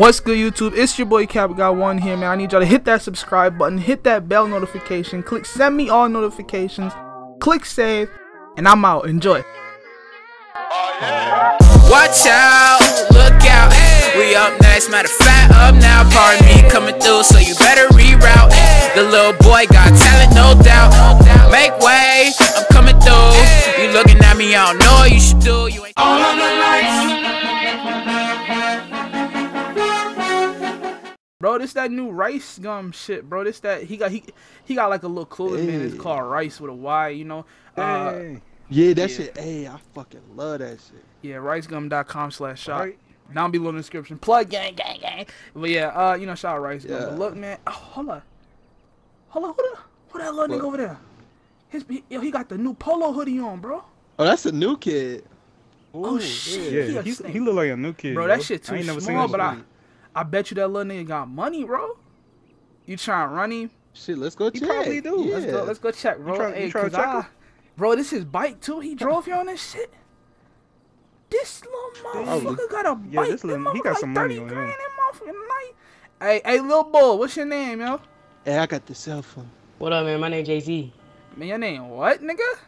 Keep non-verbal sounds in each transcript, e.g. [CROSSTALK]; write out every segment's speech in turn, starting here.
What's good, YouTube? It's your boy CapGod One here, man. I need y'all to hit that subscribe button, hit that bell notification, click send me all notifications, click save, and I'm out. Enjoy. Watch out, look out. We up next, matter of fact, up now. Pardon me coming through, so you better reroute. The little boy got talent, no doubt. Make way, I'm coming through. You looking at me, I don't know what you should do. This that new RiceGum shit, bro. This that he got he he got like a little clothing man. It's called rice with a Y, you know. Uh, Hey, Yeah, that Yeah. shit. Hey, I fucking love that shit. yeah, ricegum.com slash shop. Right. Down below in the description. Plug gang gang gang. But yeah, uh, you know, shout out RiceGum. But look, man. Oh, hold on. Hold on, hold on. Who that little nigga over there? His he- yo, he got the new polo hoodie on, bro. Oh, that's a new kid. Oh, shit. yeah. He he, he look like a new kid. Bro, yo. that shit I too ain't never seen small, but I shit. I bet you that little nigga got money, bro. You trying to run him? Shit, let's go He check. probably do. Yeah. Let's go. Let's go check, bro. try- you hey, try to 'cause check I- bro, this his bike too. He drove you on this shit. This little Probably. motherfucker got a bike. Yeah, this little- he got motherfucker some like money 30 on him. grand that motherfucking night. Hey, hey, little boy, what's your name, yo? Hey, I got the cell phone. What up, man? My name Jay Z. Man, your name what, nigga?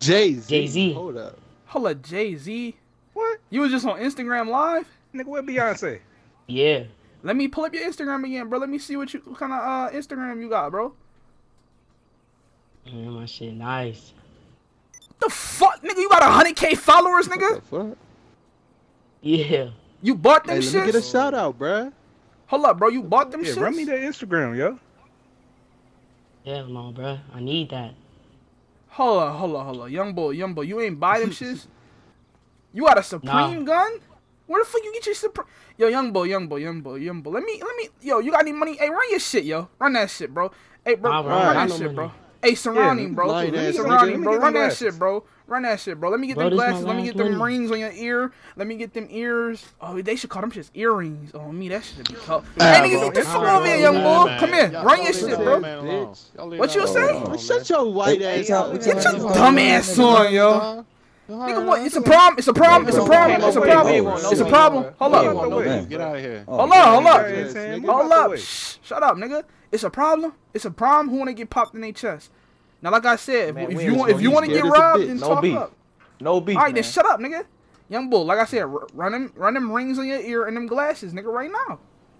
Jay Z. Jay-Z. Hold up. Hold up, Jay Z. What? You was just on Instagram Live. Nigga, where Beyonce? Yeah. Let me pull up your Instagram again, bro. Let me see what you what kind of uh Instagram you got, bro. Man, my shit nice. The fuck, nigga? You got hundred k followers, What nigga? the fuck? Yeah. You bought them Hey, let me get a shout out, bro. Hold up, bro. You bought them Yeah, shits? run me that Instagram, yo. Hell no, bruh. I need that. Hold up, hold up, hold up. Young boy, young boy, you ain't buy them [LAUGHS] shits? You got a Supreme gun? Where the fuck you get your Supreme? Yo, young boy, young boy, young boy, young boy. Let me, let me. Yo, you got any money? Hey, run your shit, yo. Run that shit, bro. Hey, bro, Nah, run, that shit, money. bro. Hey, surrounding, Yeah, bro. Surrounding, bro. Let me get Run them that shit, bro. Run that shit, bro. Let me get Bro, them glasses. Let me last get them rings on your ear. Let me get them ears. Oh, they should call them shits earrings. Oh, me, that should be called. Nah, Hey, nigga, bro. get the Nah, fuck over here, young boy. Come here. Run your shit, bro. Bitch. What you say? Shut your white ass y'all- up. Get your dumb ass on, yo. Nigga, what? It's a problem. It's a problem. It's a problem. It's a problem. wait, wait, It's a problem. Hold up. wait, wait. Man. Get out of here. Hold on. Hold up. yeah, yeah, saying, Hold move out the up. Shh. Shut up, nigga. It's a problem. It's a problem. Who wanna get popped in their chest? Now, like I said, Man, if, you want, if you gonna want to get scared as a robbed, then No talk beef. up. No beef. All right, then shut up, nigga. Young bull, like I said, run them, run them rings on your ear and them glasses, nigga, right now,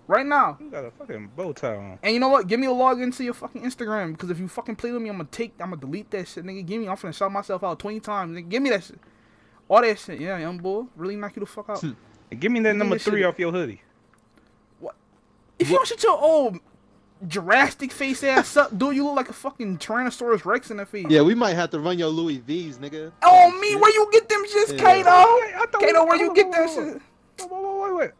right now. You got a fucking bow tie on. And you know what? Give me a login to your fucking Instagram because if you fucking play with me, I'm gonna take, I'm gonna delete that shit, nigga. Give me, I'm finna shout myself out 20 times, nigga. Give me that shit. All that shit, yeah, young bull. Really knock you the fuck out. Hey, Give me that Nigga, number this shit- three off your hoodie. What? If you don't shut your old Jurassic face ass up, dude, you look like a fucking Tyrannosaurus Rex in the face. Yeah, we might have to run your Louis V's, nigga. Oh me, where you get them shits, Yeah. Kato? Wait, I Kato, we- where you get on, that hold on. shit? Wait, wait, wait, wait, wait.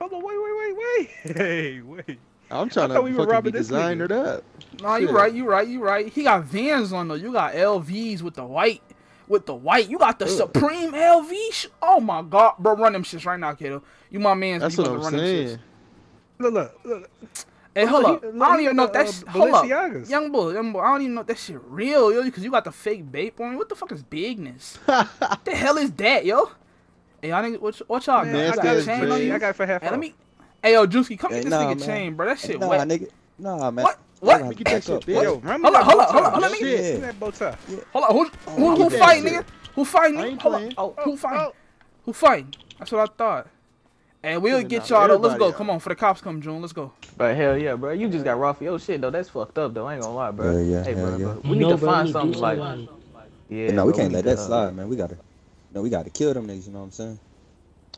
Hold on, wait, wait, wait, wait. [LAUGHS] Hey, wait. I'm trying I to we fucking be robbing this nigga. designered up. Nah, you right, you right, you right. He got Vans on though. You got LVs with the white, with the white. You got the Supreme LV. Oh my god, bro, run them shits right now, Kato. You my man's. That's what I'm to run them shits. saying. Look, look, look. Hey, hold up. I don't even know if that's uh, hold up. Young boy, young boy. I don't even know if that shit real, yo, because you got the fake bape on. What the fuck is bigness? [LAUGHS] what the hell is that, yo? Hey, y'all niggas, what, what y'all Man, got? Nasty I got a chain on you. I got it for half Hey, let me. Hey, yo, Juicy, come Hey, get this nah, nigga man. chain, bro. That shit nah, wet. nigga. Nah, man. What? What? gotta Get that back shit, up, bitch. Yo, bitch. Hold that up, hold bow up, hold up, hold up, Give nigga. me Yeah. that bow tie. Hold on, who, who, I who get that fighting, shit. nigga? Who fighting, I nigga? Hold playing. up. Oh, Oh, who fighting? oh. Who fighting? That's what I thought. And we'll get y'all though. Let's go. out. Come on, for the cops come, June. Let's go. But hell yeah, bro. You just got raw for your shit though. That's fucked up though. I ain't gonna lie, bro. Yeah, yeah, hey, bro, yeah. bro. We need know, to bro, find we need to something like. Yeah. No, we bro, can't need let that uh, slide, man. We gotta, no, we gotta kill them niggas. You know what I'm saying?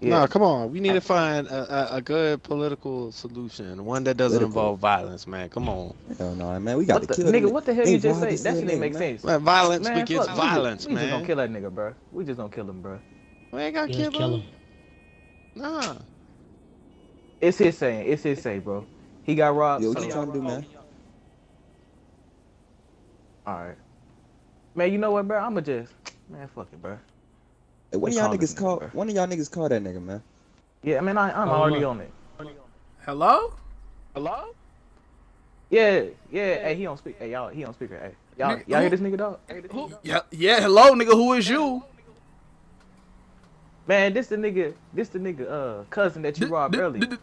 Yeah. No, come on. We need to find a, a, a good political solution, one that doesn't Political. involve violence, man. Come on. Hell no, man. We gotta What the, kill them. nigga, what the hell They you just say? robbed That this shit didn't make sense. Man, violence Man, begets fuck, we just- we just gonna kill that nigga, bro. We just gonna kill him, bro. We ain't gonna kill, kill him. him. Nah. It's his saying. It's his say, bro. He got robbed. Yo, what so- you trying to do, man? All right. Man, you know what, bro? I'ma just man, fuck it, bro. Hey, one of y'all calling niggas him, call. bro. One of y'all niggas call that nigga, man. Yeah, I mean, I, I'm Oh, already look. on it. Hello? Hello? Yeah, yeah. Hey, he on speak. Hey, y'all, he on speaker. Hey, y'all, Nigga, y'all hear this nigga, dog? Who? Yeah, yeah. Hello, nigga. Who is you? Man, this the nigga, this the nigga, uh, cousin that you robbed earlier.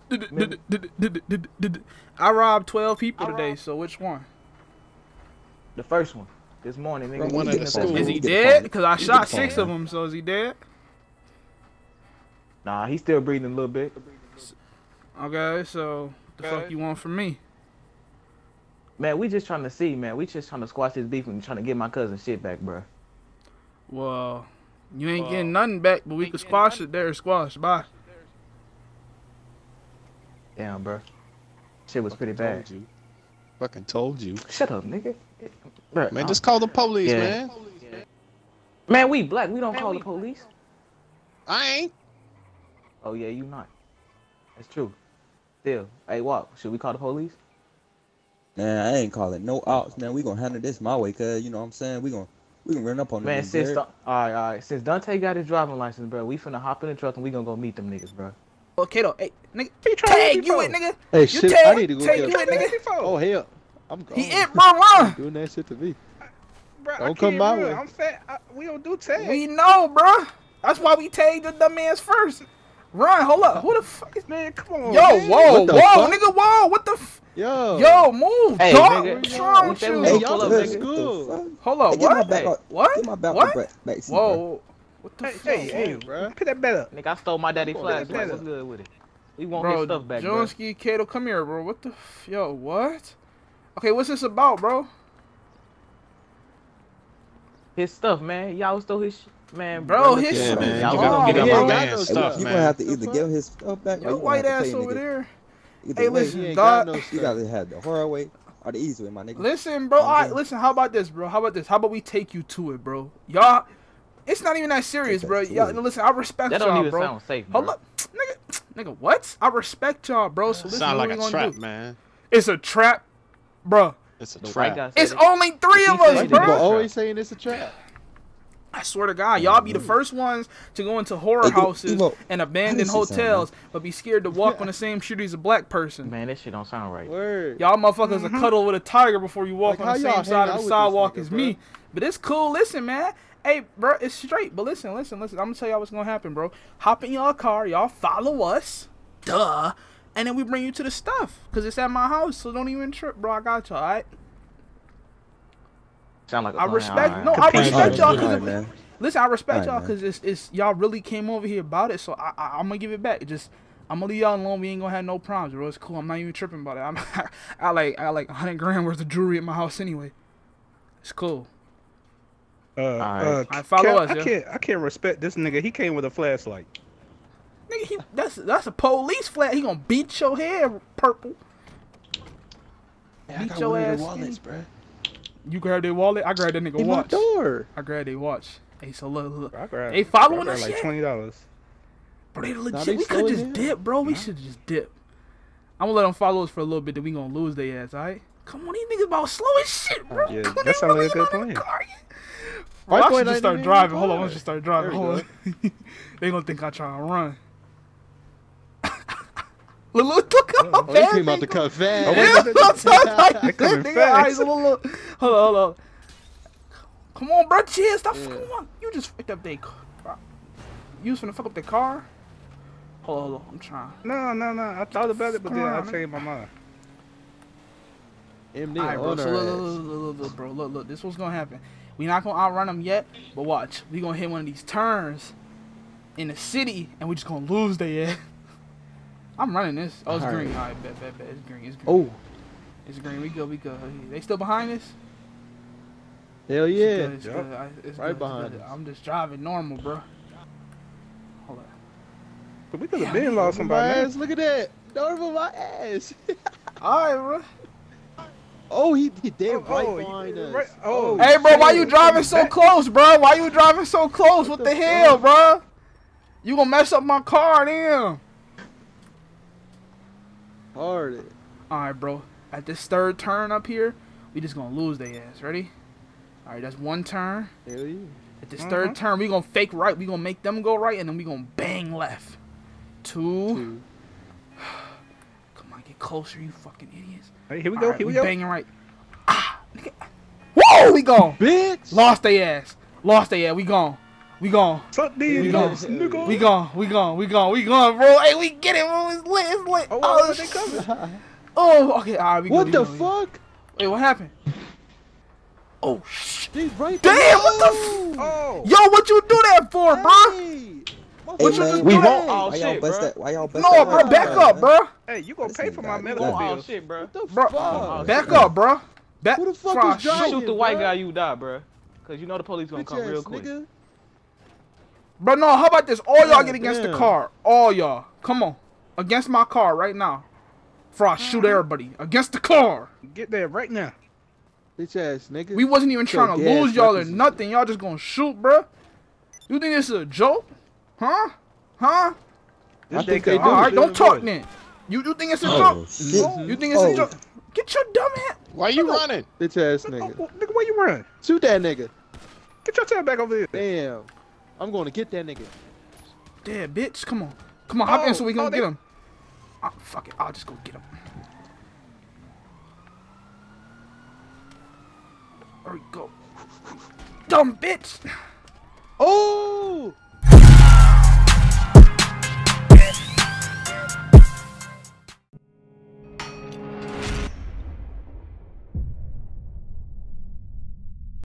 I robbed 12 people today, so which one? The first one, this morning, nigga. From one he the sitting up school. there. Is he dead? Because I Get shot six of them, so is he dead? Nah, he's still breathing a little bit. Okay, so the fuck you want from me? Man, we just trying to see, man. We just trying to squash this beef and trying to get my cousin shit back, bro. Well, you ain't Well, getting nothing back, but we ain't could squash nothing. it there. Squash. Bye. Damn, bro. Shit was pretty bad. You. Fucking told you. Shut up, nigga. Bruh, Man, uh, just call the police, Yeah. man. man, we black. We don't call the police. I ain't. Oh yeah, you not. That's true. Still, hey, what? Should we call the police? Man, I ain't calling no ops, man. We gonna handle this my way, cause you know what I'm saying. We gonna we gonna run up on them. Man, since all right, all right. Since Dante got his driving license, bro, we finna hop in the truck and we gonna go meet them niggas, bro. Oh, Kato, hey, nigga, He trying tag you it, nigga. Hey, You shit, tag, I need to go tag get you a- it, nigga. Oh hell, I'm gone. [LAUGHS] He it, bro. Run. Doing that shit to me. Bro, Don't come my way. I'm fat. I, we don't do tag. We know, bro. That's why we tagged the dumb man's first. Run, hold up. Who the fuck is? man, come on. Yo, man. whoa, What the whoa, fuck? nigga, whoa. What the? F- Yo, Yo, move, Hey, dog. nigga. What's wrong with you? y'all Hey, y'all up, nigga. school. Hold up, Hey, get my what? back out- What? Get my back What? back, back seat. Whoa. What the Hey, fuck? hey, hey, bro. put that bet up. Nigga, I stole my daddy Come on, flash. that's Like, what's good with it? We want Bro, his stuff back, bro. Jonesky, Kato, come here, bro. What the? F- Yo, what? Okay, what's this about, bro? His stuff, man. Y'all stole his shit, man. Bro, look his Yeah, shit- him, man. Y'all You Oh, gotta get yeah, my Yeah, man's yeah. stuff, you man. gonna have to either fuck? give his stuff back or you white ass over nigga. there. Either Hey, way, listen, He dog. got no You gotta have the hard way or the easy way, my nigga. Listen, bro. All right, listen. How about this, bro? How about this? How about we take you to it, bro? Y'all, it's not even that serious, Take bro. Y'all, it. listen. I respect y'all, bro. That don't y'all, even bro. sound safe, bro. Hold up, nigga. Nigga, what? I respect y'all, bro. So listen, Sound what like we a gonna trap, do? man. It's a trap, bro. It's a The trap. It's it. only three of us, it. People bro. always saying it's a trap. I swear to God, y'all be the mm. first ones to go into horror houses and I abandoned didn't see something, hotels, but be scared to walk on the same street as a black person. Man, that shit don't sound right. Word. Y'all motherfuckers will mm-hmm. cuddle with a tiger before you walk Like, on the same side of the sidewalk nigga, as me. But it's cool. Listen, man. Hey, bro, it's straight. But listen, listen, listen. I'm gonna tell y'all what's gonna happen, bro. Hop in y'all car. Y'all follow us. Duh. And then we bring you to the stuff. Cause it's at my house. So don't even trip, bro. I got y'all, alright? Sound like a I plan, respect alright. no, I respect y'all because man. listen, I respect Alright, y'all because it's it's y'all really came over here about it. So I, I I'm gonna give it back. It just I'm gonna leave y'all alone. We ain't gonna have no problems, bro. It's cool. I'm not even tripping about it. I'm [LAUGHS] I like I like 100 grand worth of jewelry at my house anyway. It's cool. Uh, Alright. uh, Alright, follow Cal- us, I yeah. can't, I can't respect this nigga. He came with a flashlight. Nigga, he, that's that's a police flag. He gonna beat your head purple. Yeah, I got your ass wallets, bro. You grab their wallet. I grab that nigga In my watch. door. I grab their watch. Hey, so look, look. I grabbed, They following I grabbed us like yet? twenty dollars. Bro, they Now legit. they we could just down. dip, bro. We should just dip. I'm gonna let them follow us for a little bit. Then we gonna lose their ass. All right. Come on, these niggas about slow as shit, bro. Yeah, Come that they sound like a really good not plan. car yet. White Bro, I should just start driving. Hold on, car. let's just start driving. Hold on. [LAUGHS] they gonna think I try to run. Look, look, look how Oh, they fast came out the go. cut fast. Oh, wait, Yeah, wait, [LAUGHS] that's what like. [LAUGHS] They coming Nigga, all right, fast. so look, look. Hold on, hold on. Come on, bro, chill. Stop. Yeah. Come on. You just fucked up their car. You was finna fuck up the car. Hold on, hold on. I'm trying. No, no, no. I thought about it, but then I changed my mind. Them All right, bro. So look, look, look, look, look, look, bro. Look, look. This what's gonna happen. We're not gonna outrun them yet, but watch. We gonna hit one of these turns in the city, and we just gonna lose their ass. [LAUGHS] I'm running this. Oh, it's All green. right. All right, bet, bet, bet. It's green. It's green. Oh, It's green. We go. We go. They still behind us? hell It's yeah. good, it's Yup. good, I- it's Right good, it's behind good. us. I'm just driving normal, bro. Hold on. But we could have Yeah, been lost somebody. ass, look at that. Don't over my ass. [LAUGHS] All right, bro. Oh, he, he dead Oh, right oh, behind us. right- oh, oh. Hey, bro, why you driving so close, bro? Why you driving so close? What What the the hell, bro? You gonna mess up my car, damn. Hard. All right, bro. At this third turn up here, we just gonna lose their ass. Ready? All right, that's one turn. Hell yeah. At this Mhm. third turn, we gonna fake right. We gonna make them go right, and then we gonna bang left. Two. Two. [SIGHS] Come on, get closer, you fucking idiots. Hey, here we All go. right, here we go. Banging right. Ah, nigga. Whoa, we gone. Bitch. Lost their ass. Lost their ass. We gone. We gone. Suck these We gone. nigga. We gone. We gone. We gone. We gone, bro. Hey, we get it, bro. It's lit. It's lit. Oh, Oh, oh, they coming. [LAUGHS] oh okay. All right, we What good, the we good, we good. fuck? Wait, what happened? Oh, sh- He's right Damn, there. what the f- Oh. Yo, what you do that for, bro? Hey, Hey, What you man, just We do won't that? Oh, all why y'all bust bro. that? Why y'all bust No, that? bro, back man? up, bro. Hey, you gonna pay for my got medical nothing. Oh shit, bro. What the Bro, fuck? back up, bro. Back. Who the fuck is driving? shoot. Shoot the white guy, you die, bro. Cause you know the police gonna Bitch come real quick. nigga. Bro, no, how about this? All y'all get against the car. All y'all. Come on. Against my car right now. Frost, shoot mm-hmm. everybody. Against the car. Get there right now. Bitch ass nigga. We wasn't even Kill trying to lose y'all or nothing. Y'all just gonna shoot, bro. You think this is a joke? Huh? Huh? I This think they do. All right, don't talk boy. then. You you think it's a Oh, joke? shit. You think it's Oh. a joke? Get your dumb head. Why you running? Bitch ass nigga. nigga, where you running? Shoot that nigga. Get your tail back over here. Damn. I'm gonna get that nigga. Damn, bitch. Come on. Come on, hop in Oh, so we can oh, get him. Ah, fuck it. I'll just go get him. There we go. Dumb bitch. Oh!